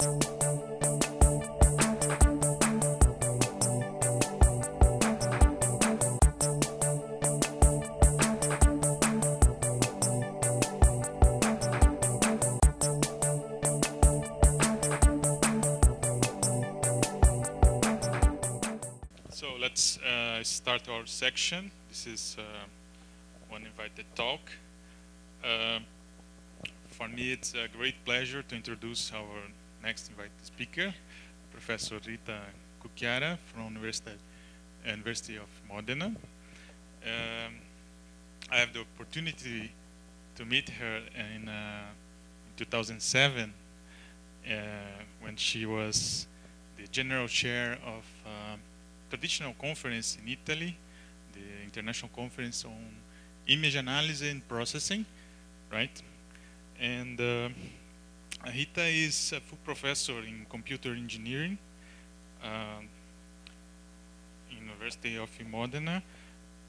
So let's uh, start our section. This is uh, one invited talk. Uh, for me, it's a great pleasure to introduce our next invite the speaker, Professor Rita Cucchiara from University, University of Modena. Um, I have the opportunity to meet her in, uh, 2007 uh, when she was the general chair of uh, traditional conference in Italy, the International Conference on Image Analysis and Processing, right? And uh, Rita is a full professor in computer engineering, uh, University of Modena.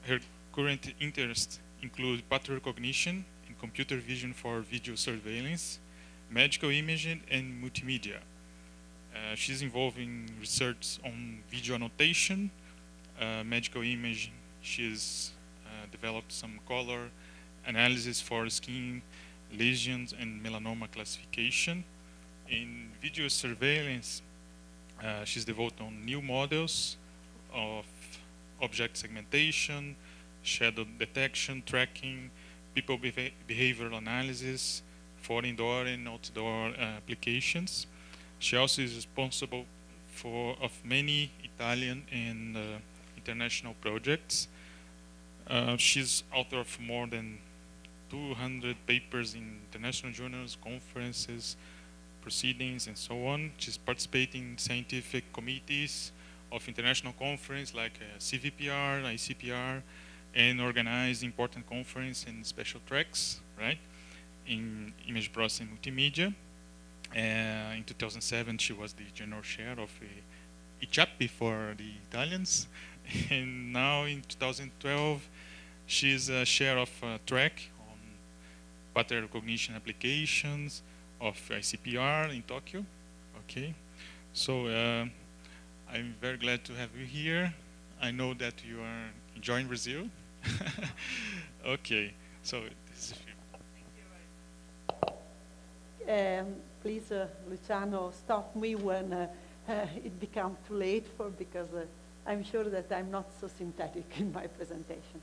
Her current interests include pattern recognition and computer vision for video surveillance, medical imaging, and multimedia. Uh, she's involved in research on video annotation, uh, medical imaging. She's uh, developed some color analysis for skin lesions and melanoma classification. In video surveillance, uh, she's devoted on new models of object segmentation, shadow detection, tracking, people beha behavioral analysis for indoor and outdoor uh, applications. She also is responsible for of many Italian and uh, international projects. Uh, she's author of more than 200 papers in international journals, conferences, proceedings, and so on. She's participating in scientific committees of international conference like uh, CVPR, ICPR, and organize important conference and special tracks, right, in image processing multimedia. Uh, in 2007, she was the general chair of uh, ICIAP for the Italians. And now in 2012, she's a chair of uh, pattern recognition applications of ICPR in Tokyo. Okay, so uh, I'm very glad to have you here. I know that you are enjoying Brazil. okay, so this is um, please, uh, Luciano, stop me when uh, uh, it becomes too late for because uh, I'm sure that I'm not so synthetic in my presentation.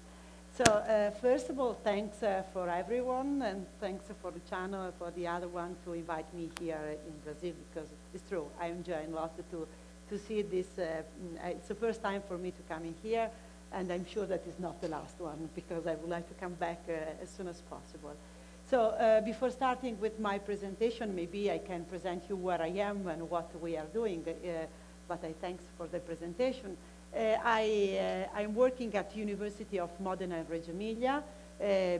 So uh, first of all, thanks uh, for everyone, and thanks for Luciano and for the other one to invite me here in Brazil because it's true, I enjoy a lot to, to see this. it's the first time for me to come in here, and I'm sure that it's not the last one because I would like to come back as soon as possible. So uh, before starting with my presentation, maybe I can present you where I am and what we are doing, uh, but I thanks for the presentation. Uh, I, am working at University of Modena and Reggio Emilia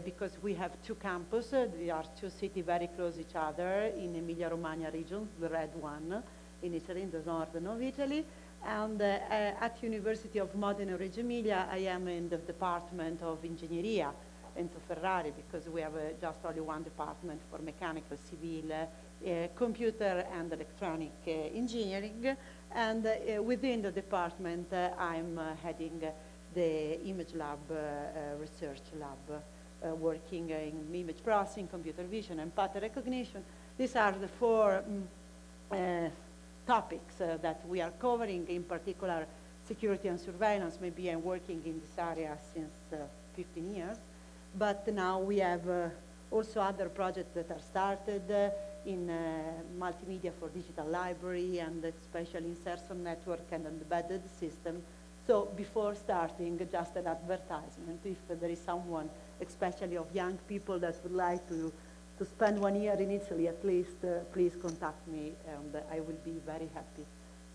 because we have two campuses. They are two cities very close each other in Emilia-Romagna region, the red one, in Italy, in the northern of Italy. And at University of Modena and Reggio Emilia, I am in the Department of Ingegneria, Enzo Ferrari because we have uh, just only one department for mechanical, civil, uh, computer and electronic uh, engineering. And uh, within the department, uh, I'm uh, heading the image lab, research lab, working in image processing, computer vision, and pattern recognition. These are the four um, topics that we are covering, in particular security and surveillance. Maybe I'm working in this area since 15 years. But now we have uh, also other projects that are started uh, in uh, multimedia for digital library and especially in sensor network and embedded system. So before starting, just an advertisement. If there is someone, especially of young people that would like to, to spend one year in Italy at least, uh, please contact me and I will be very happy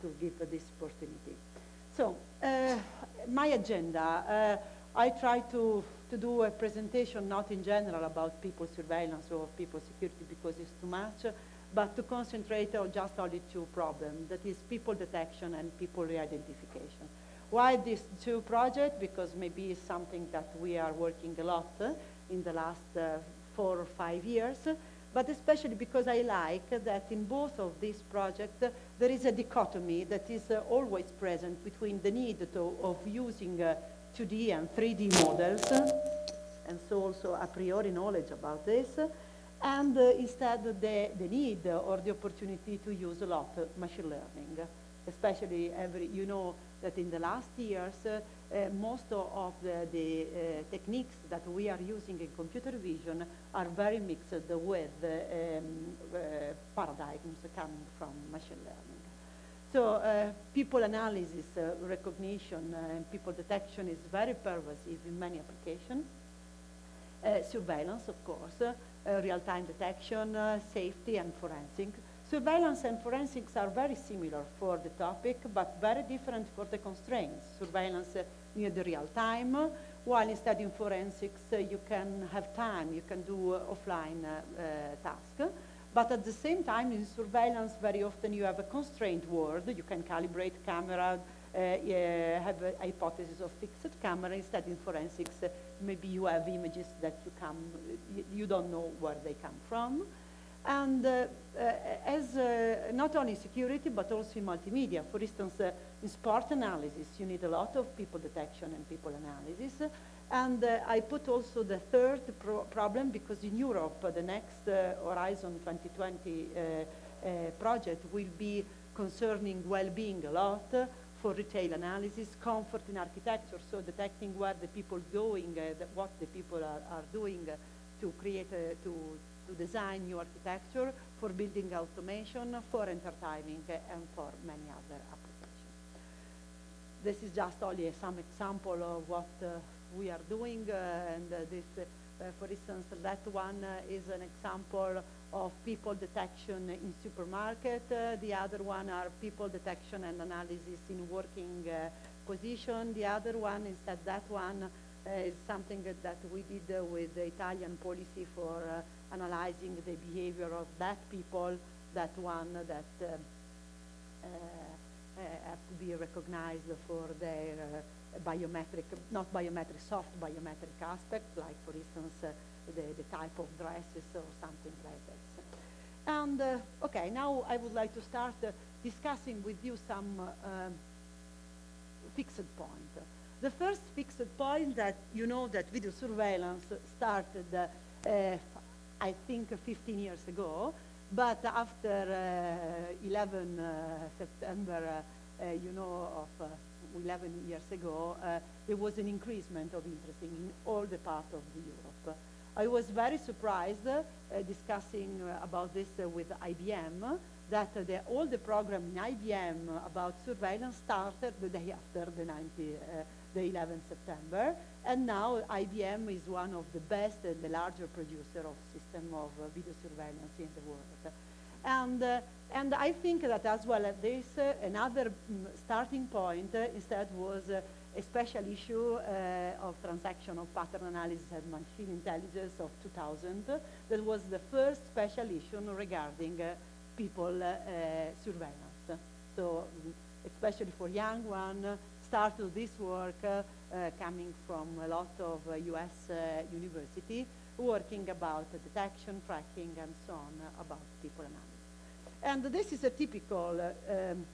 to give this opportunity. So uh, my agenda, I try to to do a presentation not in general about people surveillance or people security because it's too much, but to concentrate on just only two problems, that is people detection and people re-identification. Why these two projects? Because maybe it's something that we are working a lot uh, in the last uh, four or five years, but especially because I like that in both of these projects uh, there is a dichotomy that is uh, always present between the need to, of using 2D uh, and 3D models, and so also a priori knowledge about this, and uh, instead the, the need or the opportunity to use a lot of machine learning, especially every, you know that in the last years, uh, uh, most of the, the uh, techniques that we are using in computer vision are very mixed with um, paradigms coming from machine learning. So uh, people analysis, uh, recognition, uh, and people detection is very pervasive in many applications. surveillance, of course, real-time detection, safety, and forensic. Surveillance and forensics are very similar for the topic, but very different for the constraints. Surveillance near the real time, while instead in forensics uh, you can have time, you can do uh, offline uh. But at the same time, in surveillance, very often you have a constrained world. You can calibrate camera, uh, have a hypothesis of fixed camera. Instead, in forensics, uh, maybe you have images that you, come, you, don't know where they come from. And uh, uh, as uh, not only security, but also in multimedia. For instance, in sport analysis, you need a lot of people detection and people analysis. And uh, I put also the third pro problem because in Europe, uh, the next uh, Horizon 2020 project will be concerning well-being a lot for retail analysis, comfort in architecture, so detecting where the people going, the, what the people are, are doing to create, a, to, to design new architecture, for building automation, for entertaining, and for many other applications. This is just only some example of what uh, we are doing, uh, and uh, this, uh, for instance, that one is an example of people detection in supermarket. the other one are people detection and analysis in working position. The other one is that that one uh, is something that we did uh, with the Italian policy for uh, analyzing the behavior of deaf people, that one that have to be recognized for their biometric, not biometric, soft biometric aspect, like for instance uh, the, the type of dresses or something like this. And uh, okay, now I would like to start uh, discussing with you some um, fixed point. The first fixed point that you know that video surveillance started, uh, I think, 15 years ago, but after uh, 11 uh, September, you know, of 11 years ago, uh, there was an increasement of interest in all the part of Europe. I was very surprised uh, discussing uh, about this uh, with IBM that the, all the program in IBM about surveillance started the day after the, 90, uh, the 11th September, and now IBM is one of the best and the larger producer of system of video surveillance in the world. And, uh, and I think that as well as this, uh, another mm, starting point uh, instead was uh, a special issue uh, of transactional pattern analysis and machine intelligence of 2000. That was the first special issue regarding uh, people surveillance. So mm, especially for young one, started this work coming from a lot of US university working about detection, tracking, and so on about people analysis. And this is a typical um,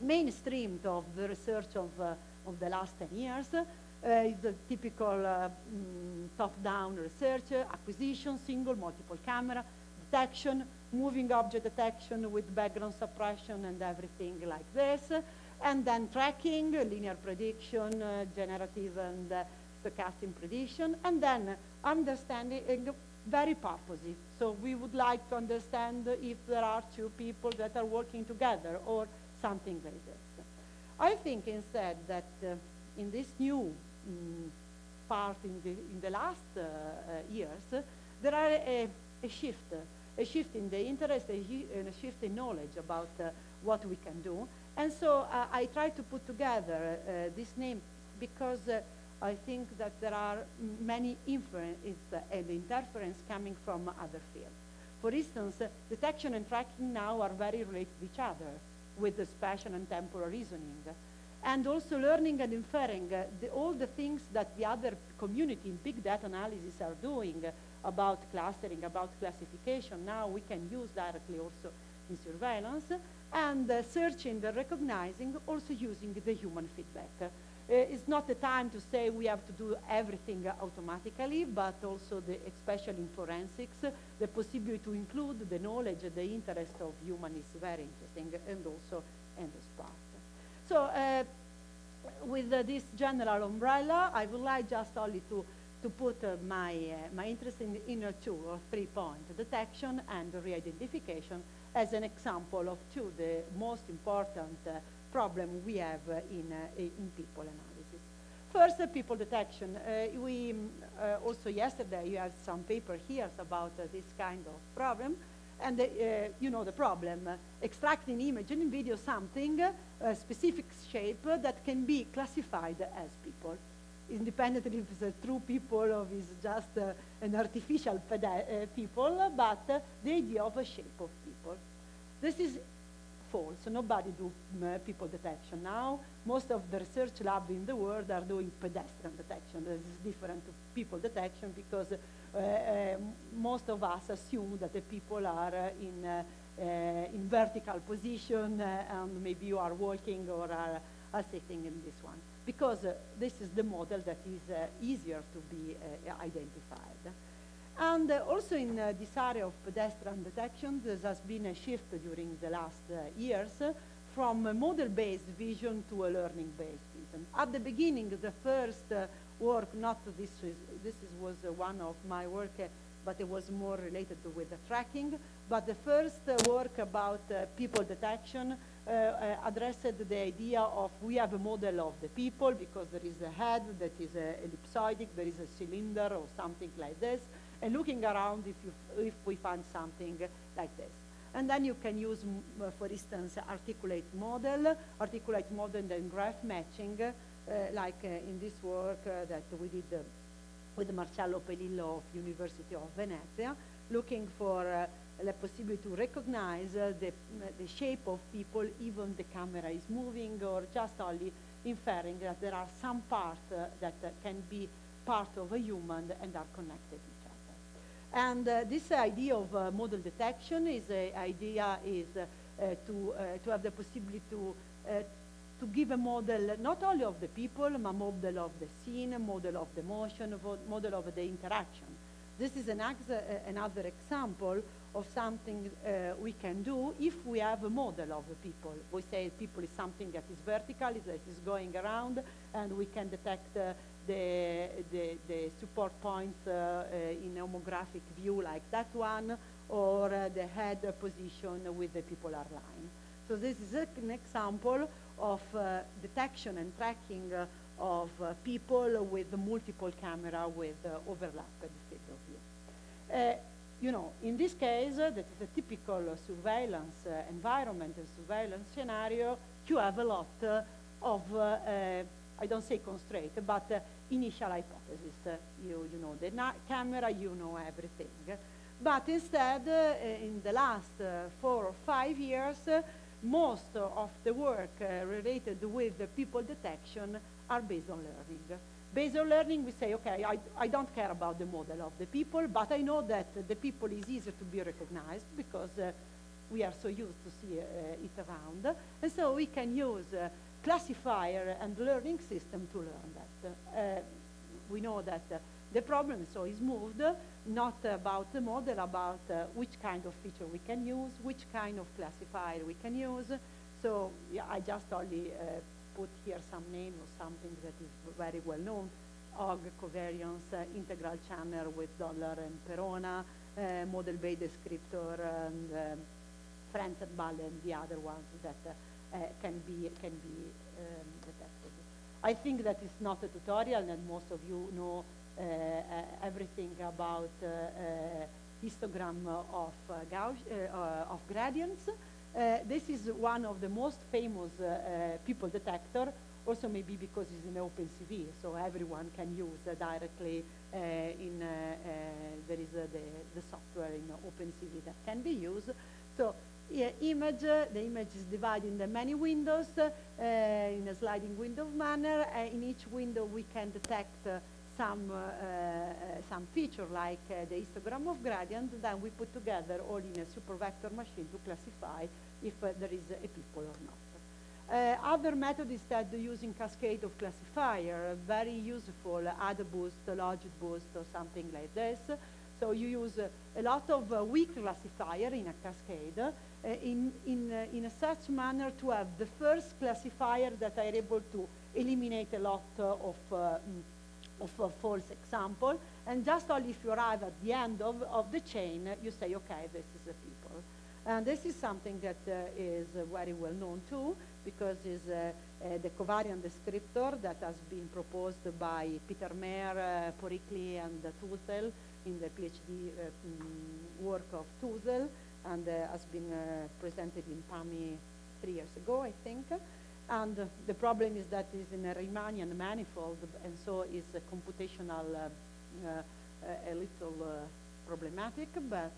mainstream of the research of, uh, of the last 10 years. Uh, it's a typical uh, mm, top-down research, acquisition, single, multiple camera, detection, moving object detection with background suppression and everything like this. And then tracking, linear prediction, uh, generative and uh, stochastic prediction, and then understanding very purposive. So we would like to understand if there are two people that are working together or something like this. I think instead that uh, in this new um, part in the, in the last uh, uh, years, there are a, a, shift, a shift in the interest, a, a shift in knowledge about uh, what we can do. And so uh, I try to put together this name because I think that there are many inferences and interference coming from other fields. For instance, detection and tracking now are very related to each other with the spatial and temporal reasoning. And also learning and inferring, uh, the, all the things that the other community in big data analysis are doing about clustering, about classification. Now we can use directly also in surveillance, and uh, searching and recognizing, also using the human feedback. Uh, it's not the time to say we have to do everything automatically, but also, the, especially in forensics, the possibility to include the knowledge, the interest of human is very interesting, and also in this part. So, uh, with this general umbrella, I would like just only to, to put uh, my, uh, my interest in inner two or three point detection and re-identification as an example of two the most important uh, problem we have uh, in, uh, in people analysis. First, uh, people detection. Uh, we um, also yesterday you had some paper here about this kind of problem. And you know the problem, extracting image and video something, a specific shape that can be classified as people independently if it's a true people or if it's just uh, an artificial uh, people, but uh, the idea of a shape of people. This is false. Nobody do uh, people detection now. Most of the research labs in the world are doing pedestrian detection. This is different to people detection because uh, uh, most of us assume that the people are uh, in, uh, uh, in vertical position and maybe you are walking or are, are sitting in this one. Because this is the model that is easier to be identified. And uh, also in uh, this area of pedestrian detection, there has been a shift during the last uh, years from a model-based vision to a learning-based vision. At the beginning, the first uh, work, not this, is, this is, was uh, one of my work, uh, but it was more related to with the tracking, but the first work about people detection addressed the idea of we have a model of the people because there is a head that is ellipsoidic, there is a cylinder or something like this, and looking around if, you, if we find something like this. And then you can use, uh, for instance, articulate model, articulate model and graph matching, uh, like uh, in this work uh, that we did uh, with Marcello Pelillo of University of Venezia, looking for uh, the possibility to recognize the, the shape of people even the camera is moving or just only inferring that there are some parts that can be part of a human and are connected and uh, this idea of uh, model detection is a idea is uh, to, uh, to have the possibility to, uh, to give a model not only of the people, but a model of the scene, a model of the motion, model of the interaction. This is an another example of something uh, we can do if we have a model of the people. We say people is something that is vertical, that is going around, and we can detect the, the, the support points uh, uh, in homographic view like that one, or uh, the head position with the people are line. So this is an example of detection and tracking of uh, people with multiple camera with uh, overlapped field of view. Uh, you know, in this case, that is a typical surveillance environment and surveillance scenario, you have a lot of I don't say constraint, but uh, initial hypothesis. Uh, you, you know the camera, you know everything. But instead, uh, in the last uh, four or five years, uh, most of the work uh, related with people detection are based on learning. Based on learning, we say, okay, I, I don't care about the model of the people, but I know that the people is easier to be recognized because we are so used to see it around. And so we can use classifier and learning system to learn that. Uh, we know that uh, the problem so is moved, not about the model, about uh, which kind of feature we can use, which kind of classifier we can use. So yeah, I just only uh, put here some name or something that is very well known. HOG covariance, uh, integral channel with Dollar and Perona, model-based descriptor, and um, and Ball and the other ones that can be, can be um, detected. I think that it's not a tutorial and most of you know uh, uh, everything about histogram of, Gauss, of gradients. this is one of the most famous people detector also maybe because it's in OpenCV, so everyone can use uh, directly uh, in, uh, there is the, the software in OpenCV that can be used. So image, the image is divided into many windows uh, in a sliding window manner. Uh, in each window we can detect uh, some, uh, uh, some feature like uh, the histogram of gradient, then we put together all in a support vector machine to classify if uh, there is a people or not. Uh, other method is that using cascade of classifier, very useful, add boost, LogitBoost, or something like this. So you use uh, a lot of uh, weak classifier in a cascade uh, in, in, uh, in such manner to have the first classifier that are able to eliminate a lot uh, of, mm, of false example. And just only if you arrive at the end of, of the chain, you say, okay, this is a people. And this is something that is very well known too because it's uh, uh, the covariant descriptor that has been proposed by Peter Meer, uh, Porikli, and Tuzel in the PhD um, work of Tuzel, and has been presented in PAMI three years ago, I think. And uh, the problem is that it's in a Riemannian manifold, and so it's a computational uh, uh, a little problematic, but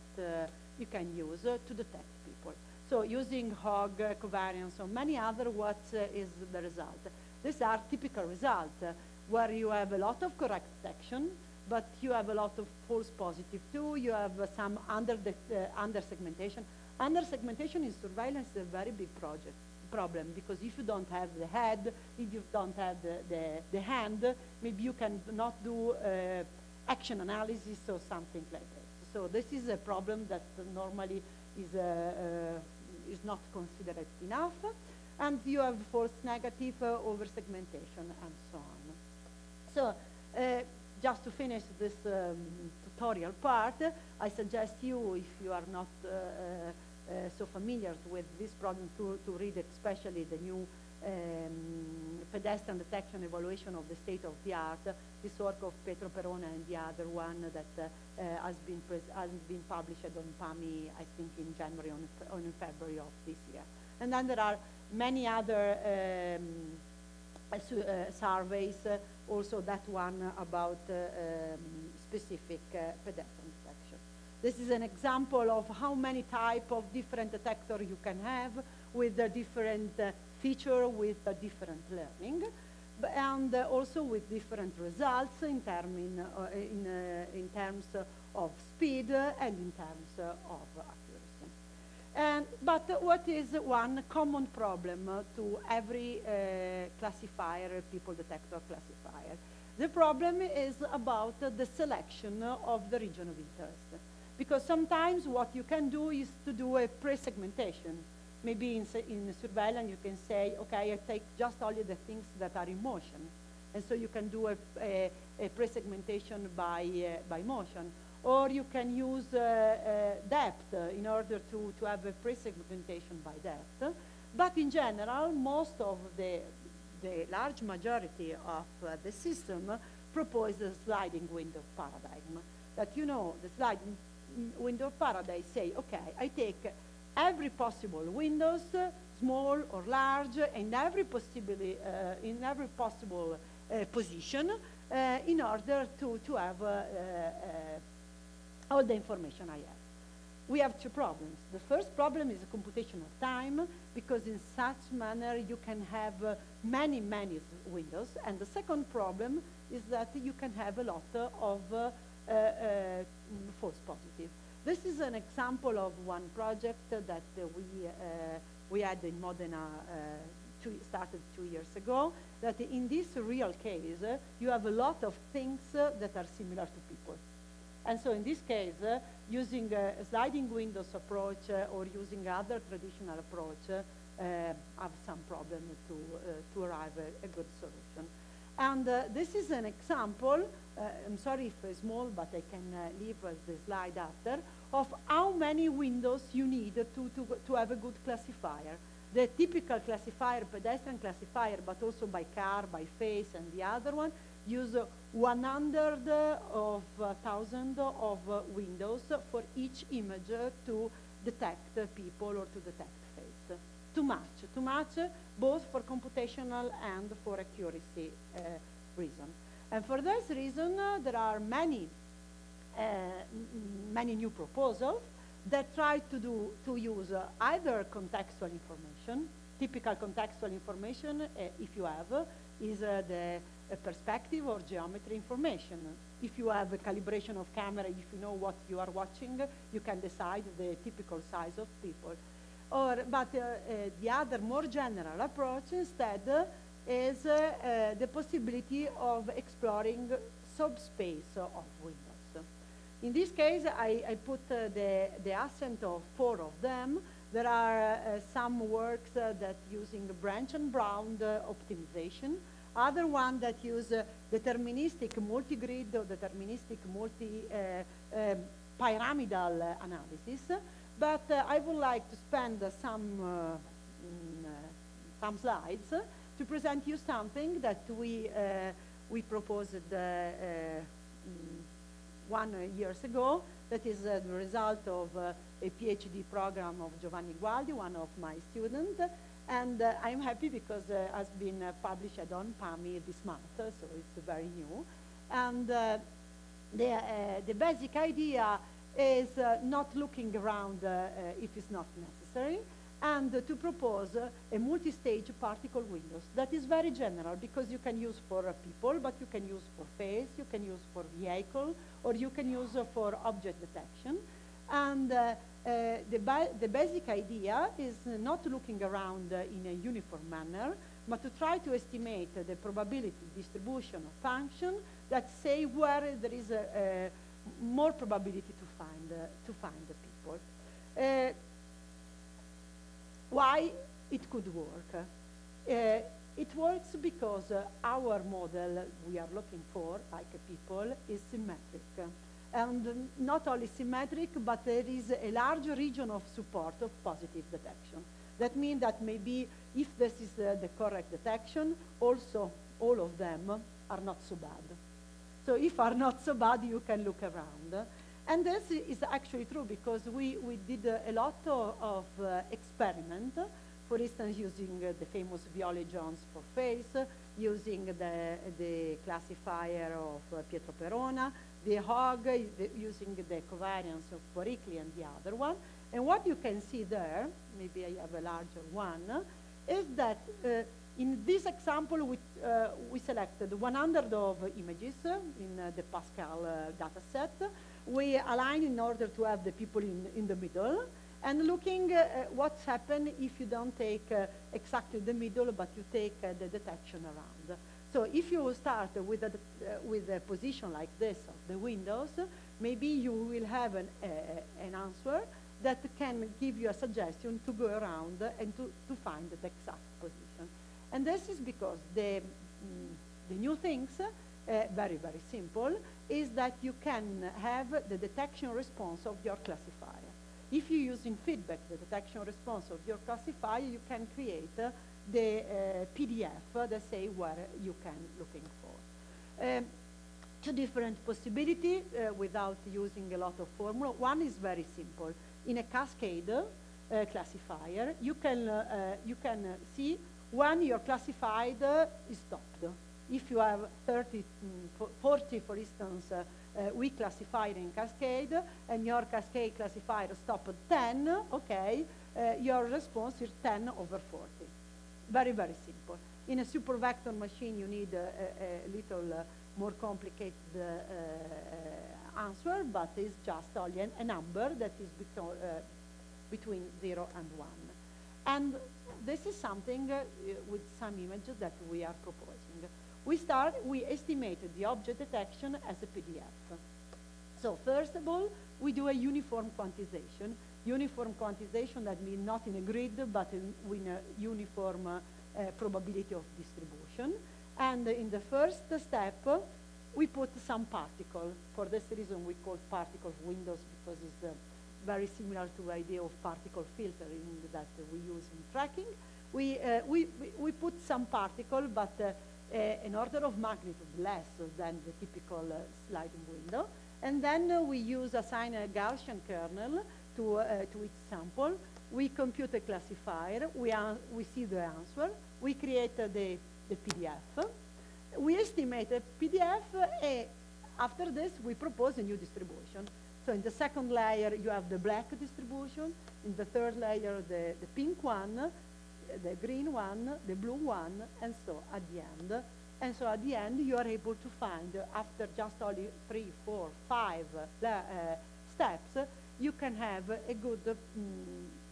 you can use to detect people. So using HOG, uh, covariance, or many other, what uh, is the result? These are typical results uh, where you have a lot of correct detection, but you have a lot of false positive too. You have uh, some under, the, uh, under segmentation. Under segmentation in surveillance is a very big project problem because if you don't have the head, if you don't have the, the, the hand, maybe you can not do uh, action analysis or something like that. So this is a problem that normally is a, is not considered enough, and you have false negative uh, over segmentation and so on. So uh, just to finish this um, tutorial part, I suggest you, if you are not uh, uh, so familiar with this problem, to, to read especially the new um, pedestrian detection evaluation of the state of the art, this work of Pietro Perona and the other one that uh, uh, has, been has been published on PAMI, I think in January or in February of this year. And then there are many other um, uh, surveys, uh, also that one about uh, um, specific uh, pedestrian detection. This is an example of how many type of different detector you can have with the different feature with a different learning and uh, also with different results in, term in, uh, in, uh, in, terms of speed and in terms of. And, but what is one common problem to every classifier, people detector classifier? The problem is about the selection of the region of interest. Because sometimes what you can do is to do a pre-segmentation maybe in, in surveillance you can say, okay, I take just only the things that are in motion. And so you can do a, a, a pre-segmentation by, uh, by motion. Or you can use uh, uh, depth in order to, to have a pre-segmentation by depth. But in general, most of the, the large majority of uh, the system propose a sliding window paradigm. That you know, the sliding window paradigm say, okay, I take every possible windows, small or large, in every, possibly, uh, in every possible uh, position in order to, to have all the information I have. We have two problems. The first problem is the computational time, because in such manner you can have uh, many, many windows. And the second problem is that you can have a lot of false positives. This is an example of one project that uh, we, uh, we had in Modena uh, two, started two years ago, that in this real case, uh, you have a lot of things uh, that are similar to people. And so in this case, uh, using a sliding windows approach or using other traditional approach, have some problem to, to arrive at a good solution. And this is an example uh, I'm sorry if it's small, but I can uh, leave uh, the slide after, of how many windows you need to, to, to have a good classifier. The typical classifier, pedestrian classifier, but also by car, by face, and the other one, use 100 of uh, thousand of uh, windows for each image to detect people or to detect face. Too much, too much, both for computational and for accuracy uh, reason. And for this reason, there are many, many new proposals, that try to do to use uh, either contextual information, typical contextual information, uh, if you have, is uh, the perspective or geometry information. If you have a calibration of camera, if you know what you are watching, you can decide the typical size of people. Or, but uh, uh, the other more general approach instead is the possibility of exploring subspace of windows. In this case, I, I put the, the accent of four of them. There are uh, some works uh, that using branch and bound uh, optimization, other one that use uh, deterministic multi-grid or deterministic multi uh, um, uh, analysis. But uh, I would like to spend uh, some, uh, mm, uh, some slides uh, to present you something that we, uh, we proposed uh, uh, mm, one uh, years ago. That is uh, the result of uh, a PhD program of Giovanni Gualdi, one of my students. And uh, I'm happy because it uh, has been uh, published on PAMI this month, so it's very new. And uh, the, uh, the basic idea is uh, not looking around if it's not necessary, and to propose a multi-stage particle windows. That is very general because you can use for people, but you can use for face, you can use for vehicle, or you can use for object detection. And the, ba the basic idea is uh, not looking around uh, in a uniform manner, but to try to estimate uh, the probability distribution of function that say where there is a, a more probability to find, uh, to find the people. Uh, why it could work? Uh, it works because uh, our model we are looking for, like uh, people, is symmetric. And not only symmetric, but there is a large region of support of positive detection. That means that maybe if this is the correct detection, also all of them are not so bad. So if are not so bad, you can look around. And this is actually true because we, we did a lot of, of uh, experiment, for instance, using uh, the famous Viola Jones for face, using the, the classifier of uh, Pietro Perona, the HOG, is the, using the covariance of Porikli and the other one. And what you can see there, maybe I have a larger one, is that uh, in this example, we, uh, we selected 100 of images in uh, the Pascal uh, data set. We align in order to have the people in, in the middle and looking uh, at what's happened if you don't take uh, exactly the middle, but you take uh, the detection around. So if you start with a, with a position like this of the windows, maybe you will have an, an answer that can give you a suggestion to go around and to, to find the exact position. And this is because the, mm, the new things, uh, very, very simple, is that you can have the detection response of your classifier. If you use in feedback the detection response of your classifier, you can create uh, the uh, PDF uh, that say where you can looking for. Um, two different possibility uh, without using a lot of formula. One is very simple. In a cascade uh, classifier, you can, uh, you can see when your classified is stopped. If you have 30, mm, 40, for instance, uh, weak classifier in cascade, and your cascade classifier stopped at 10, okay, uh, your response is 10 over 40. Very, very simple. In a support vector machine, you need a, a, a little uh, more complicated uh, uh, answer, but it's just only a number that is between 0 and 1. And this is something uh, with some images that we are proposing. We start, we estimated the object detection as a PDF. So first of all, we do a uniform quantization. Uniform quantization, that means not in a grid, but in, in a uniform uh, uh, probability of distribution. And in the first step, we put some particle. For this reason, we call particle windows because it's uh, very similar to the idea of particle filtering that we use in tracking. We, uh, we, we, put some particle, but uh, uh, an order of magnitude less than the typical sliding window. And then we use assign a Gaussian kernel to, uh, to each sample. We compute a classifier. We, we see the answer. We create uh, the, the PDF. We estimate a PDF, uh, and after this, we propose a new distribution. So in the second layer, you have the black distribution. In the third layer, the, the pink one, the green one, the blue one, and so at the end. And so at the end, you are able to find, uh, after just only three, four, five uh, uh, steps, you can have a good mm,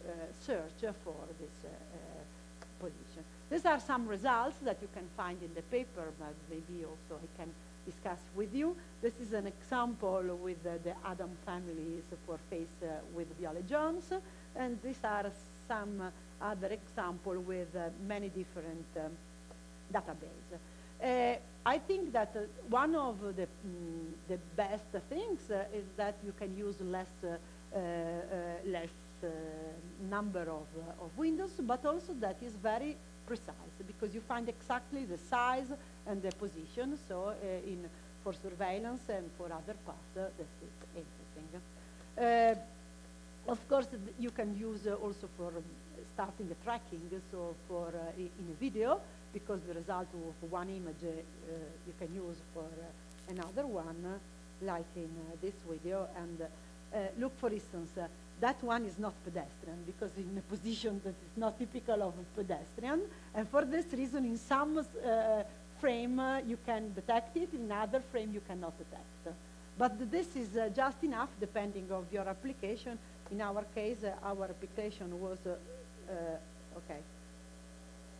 uh, search for this uh, uh, position. These are some results that you can find in the paper, but maybe also I can discuss with you. This is an example with uh, the Adam families for face with Viola Jones, and these are some other example with many different um. Uh, I think that uh, one of the, mm, the best things uh, is that you can use less, Uh, uh, less uh, number of, of windows, but also that is very precise because you find exactly the size and the position. So in, for surveillance and for other parts, this is interesting. of course, you can use also for starting the tracking, so for in a video, because the result of one image uh, you can use for uh, another one, like in uh, this video. And look, for instance, that one is not pedestrian because in a position that is not typical of a pedestrian. And for this reason, in some uh, frame uh, you can detect it, in other frame you cannot detect. But this is uh, just enough depending of your application. In our case, our application was, okay,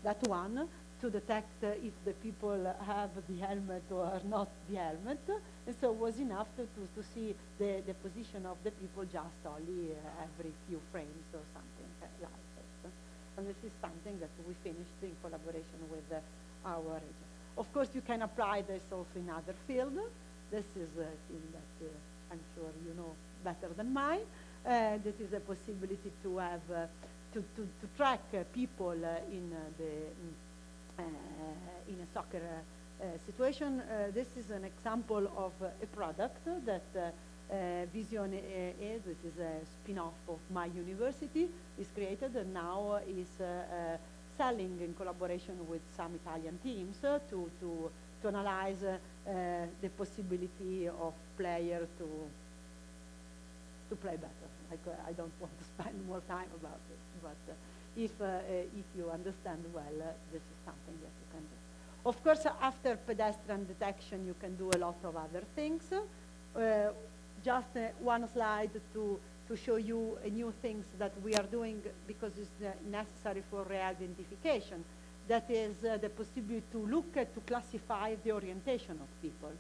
that one to detect uh, if the people have the helmet or not the helmet. And so it was enough to, to, to see the, the position of the people just only uh, every few frames or something like this. And this is something that we finished in collaboration with uh, our region. Of course, you can apply this also in other fields. This is a field that uh, I'm sure you know better than mine. Uh, this is a possibility to have, uh, to, to, to, track people in the uh, in a soccer uh, situation. Uh, this is an example of a product that Vision is, this is a spin-off of my university, is created and now is selling in collaboration with some Italian teams to, to, to analyze the possibility of player to to play better. I, I, don't want to spend more time about it, but uh, if, uh, uh, if you understand well, uh, this is something that you can do. Of course, after pedestrian detection, you can do a lot of other things. just one slide to to show you new things that we are doing because it's uh, necessary for re-identification. That is uh, the possibility to look at, to classify the orientation of people.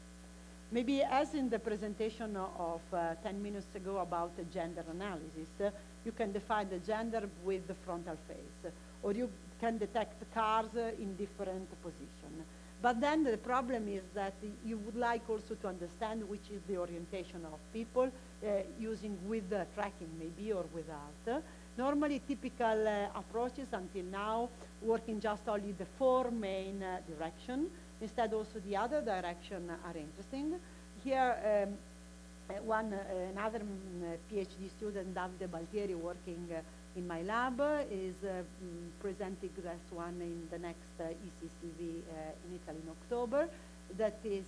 Maybe as in the presentation of uh, 10 minutes ago about gender analysis, you can define the gender with the frontal face, or you can detect cars in different positions. But then the problem is that you would like also to understand which is the orientation of people uh, using with tracking maybe or without. Normally typical uh, approaches until now working just only the four main uh, direction. Instead also the other direction are interesting. Here um, one, uh, another mm, PhD student, Davide Baltieri, working uh, in my lab, is mm, presenting this one in the next ECCV in Italy in October. That is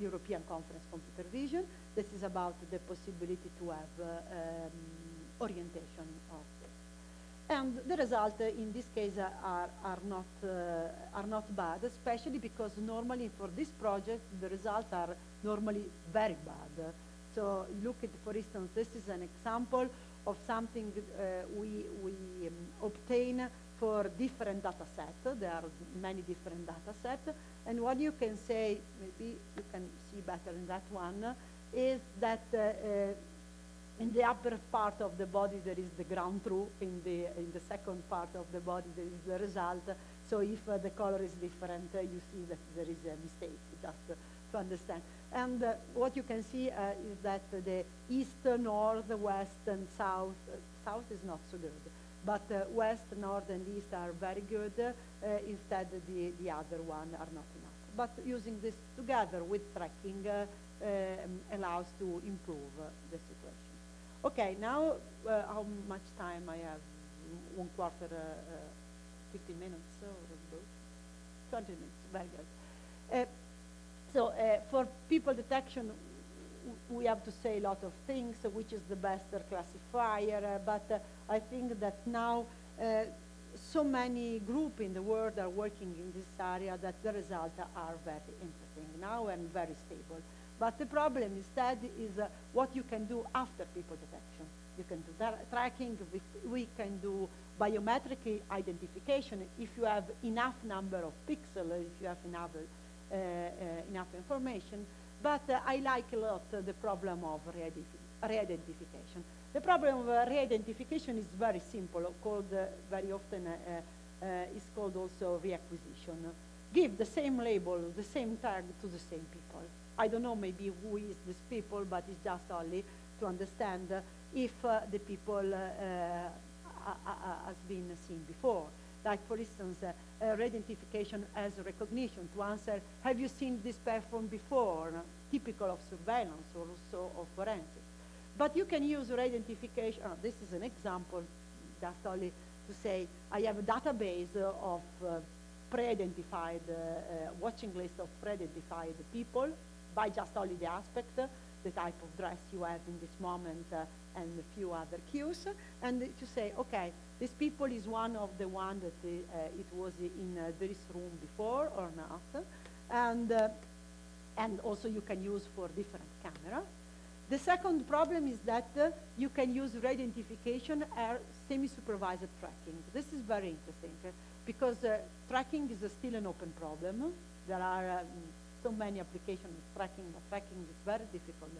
European Conference Computer Vision. This is about the possibility to have um, orientation of this. And the results in this case are, are, not, uh, are not bad, especially because normally for this project, the results are normally very bad. So look at, for instance, this is an example of something uh, we, we um, obtain for different data sets. There are many different data sets. And what you can say, maybe you can see better in that one, is that uh, uh, in the upper part of the body there is the ground truth, in the, in the second part of the body there is the result. So if uh, the color is different, uh, you see that there is a mistake, just to understand. And uh, what you can see uh, is that the east, north, west, and south, uh, south is not so good, but uh, west, north, and east are very good. Uh, instead, the, the other one are not enough. But using this together with tracking uh, um, allows to improve the situation. Okay, now how much time I have? One quarter, 15 minutes or 20 minutes, very good. So uh, for people detection, we have to say a lot of things, which is the best classifier, uh, but uh, I think that now uh, so many groups in the world are working in this area that the results are very interesting now and very stable. But the problem instead is uh, what you can do after people detection. You can do tracking, we, we, can do biometric identification if you have enough number of pixels, if you have enough, uh, uh, enough information. But uh, I like a lot the problem of re-identification. The problem of uh, re-identification is very simple, called uh, very often uh, is called also reacquisition. Give the same label, the same tag to the same people. I don't know maybe who is these people, but it's just only to understand if the people has been seen before. Like, for instance, uh, uh, identification as recognition to answer, have you seen this person before? Typical of surveillance or also of forensics. But you can use re-identification, Oh, this is an example, just only to say I have a database of uh, pre-identified, watching list of pre-identified people by just only the aspect, the type of dress you have in this moment, uh, and a few other cues. And to say, okay, this people is one of the one that uh, it was in uh, this room before or not. And, and also you can use for different camera. The second problem is that uh, you can use re-identification semi-supervised tracking. This is very interesting uh, because uh, tracking is still an open problem. There are um, so many applications of tracking, but tracking is very difficult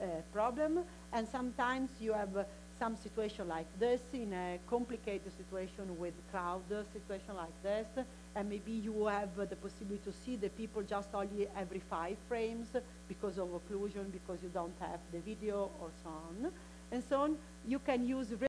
uh, problem. And sometimes you have uh, some situation like this in a complicated situation with crowd situation like this and maybe you have the possibility to see the people just only every five frames because of occlusion because you don't have the video or so on. And so on. You can use